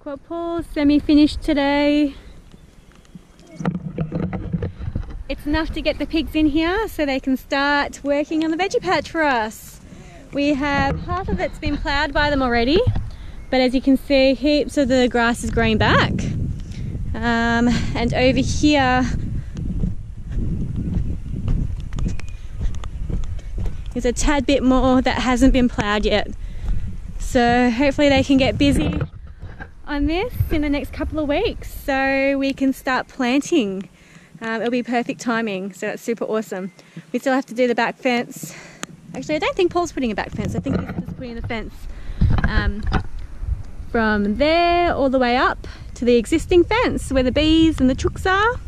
quad pool semi-finished today. It's enough to get the pigs in here so they can start working on the veggie patch for us. We have half of it's been ploughed by them already, but as you can see, heaps of the grass is growing back. Um, and over here, there's a tad bit more that hasn't been ploughed yet. So hopefully they can get busy on this in the next couple of weeks so we can start planting. Um, it'll be perfect timing, so that's super awesome. We still have to do the back fence. Actually, I don't think Paul's putting a back fence. I think he's just putting the fence um, from there all the way up to the existing fence where the bees and the chooks are.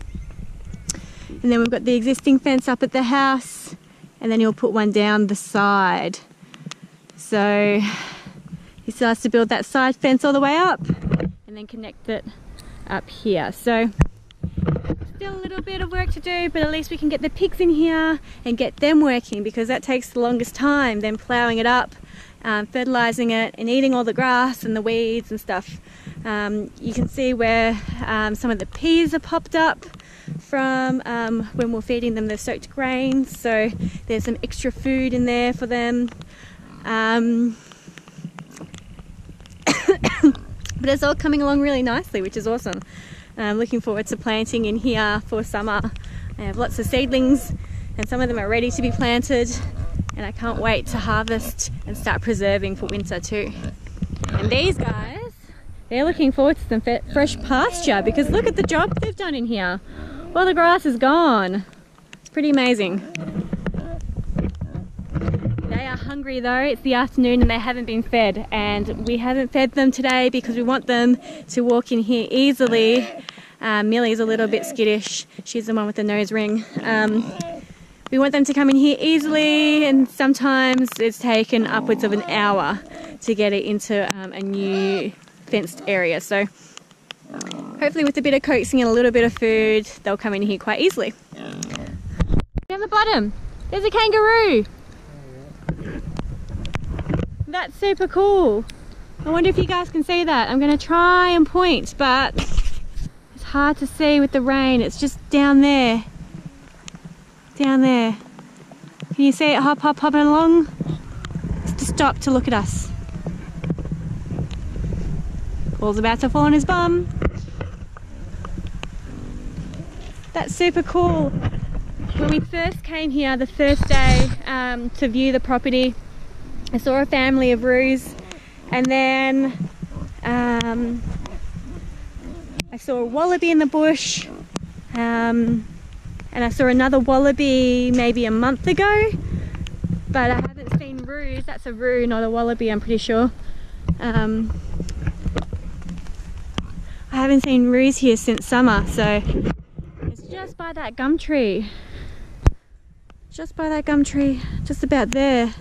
And then we've got the existing fence up at the house and then he'll put one down the side. So he still has to build that side fence all the way up and then connect it up here. So still a little bit of work to do, but at least we can get the pigs in here and get them working because that takes the longest time, then ploughing it up, um, fertilizing it and eating all the grass and the weeds and stuff. Um, you can see where um, some of the peas are popped up from um, when we're feeding them the soaked grains. So there's some extra food in there for them. Um, but it's all coming along really nicely, which is awesome. Uh, I'm looking forward to planting in here for summer. I have lots of seedlings and some of them are ready to be planted and I can't wait to harvest and start preserving for winter too. And these guys, they're looking forward to some fresh pasture because look at the job they've done in here. Well, the grass is gone. It's pretty amazing. Hungry though, it's the afternoon and they haven't been fed and we haven't fed them today because we want them to walk in here easily um, Millie's a little bit skittish. She's the one with the nose ring. Um, we want them to come in here easily and sometimes it's taken upwards of an hour to get it into um, a new fenced area. So hopefully with a bit of coaxing and a little bit of food, they'll come in here quite easily. Down the bottom, there's a kangaroo. That's super cool. I wonder if you guys can see that. I'm going to try and point, but it's hard to see with the rain. It's just down there. Down there. Can you see it hop, hop, hopping along? Just stop to look at us. Paul's about to fall on his bum. That's super cool. When we first came here the first day um, to view the property, I saw a family of roos and then um, I saw a wallaby in the bush um, and I saw another wallaby maybe a month ago but I haven't seen roos, that's a roo not a wallaby I'm pretty sure. Um, I haven't seen roos here since summer so it's just by that gum tree. Just by that gum tree just about there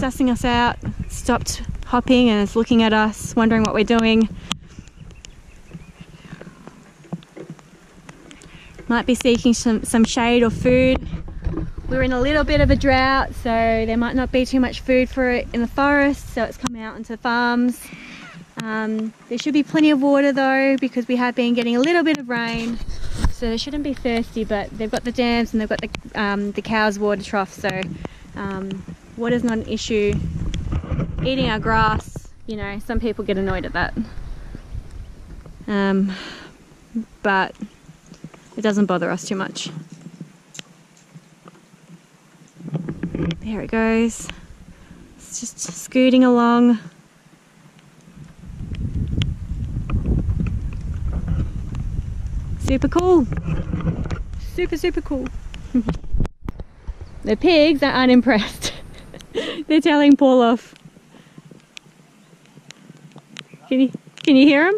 sussing us out stopped hopping and is looking at us, wondering what we're doing. Might be seeking some, some shade or food. We're in a little bit of a drought, so there might not be too much food for it in the forest, so it's come out into the farms. Um, there should be plenty of water though, because we have been getting a little bit of rain, so they shouldn't be thirsty, but they've got the dams and they've got the, um, the cow's water trough, so um, water's not an issue eating our grass, you know, some people get annoyed at that. Um, but it doesn't bother us too much. There it goes. It's just scooting along. Super cool. Super, super cool. the pigs are unimpressed. They're telling Paul off. Can you, can you hear him?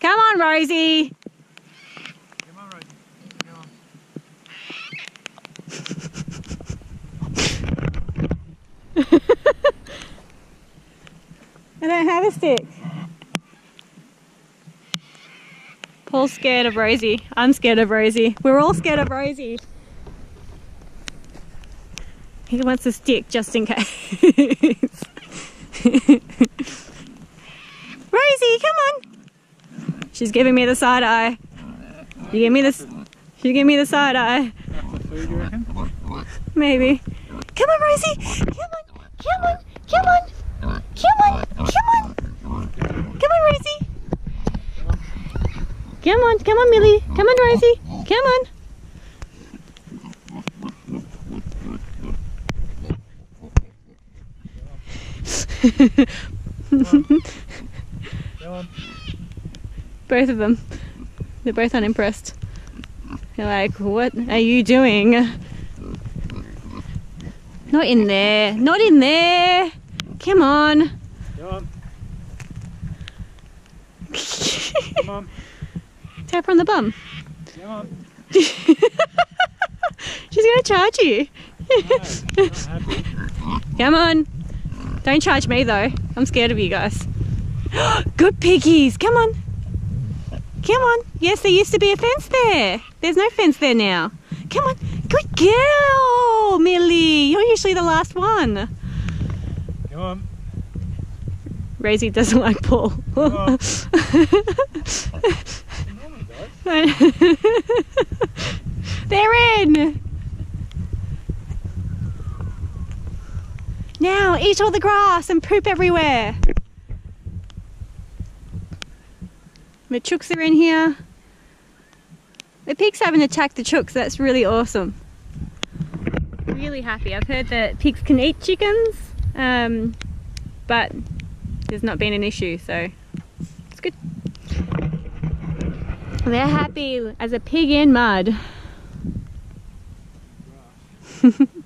Come on, Rosie. Come on, Rosie. Come on. I don't have a stick. Paul's scared of Rosie. I'm scared of Rosie. We're all scared of Rosie. He wants a stick just in case. Rosie, come on. She's giving me the side eye. You give me this. She give me the side eye. You? Maybe. Come on, Rosie. Come on. Come on. Come on. Come on. Come on, Rosie. Come on. Come on, Millie. Come on, Rosie. Come on. Go on. Both of them. They're both unimpressed. They're like, what are you doing? Not in there. Not in there. Come on. Go on. Come on. Tap her on the bum. Come on. She's gonna charge you. No. Come on. Don't charge me though. I'm scared of you guys. Good piggies. Come on. Come on. Yes, there used to be a fence there. There's no fence there now. Come on. Good girl, Millie. You're usually the last one. Come on. Rosie doesn't like Paul. Come on. Normally does. They're in. Now eat all the grass and poop everywhere. The chooks are in here. The pigs haven't attacked the chooks. That's really awesome. Really happy. I've heard that pigs can eat chickens, um, but there's not been an issue, so it's good. They're happy as a pig in mud.